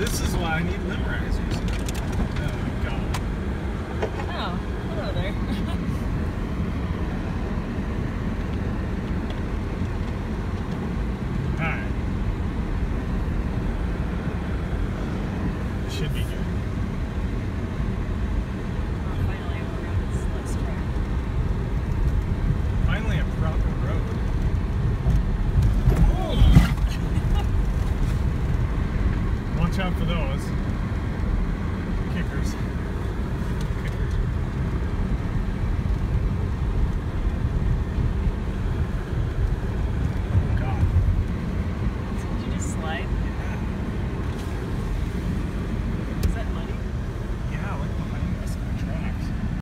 This is why I need limerizers. Oh, God. Oh, hello there. Alright. Should be good. watch out for those.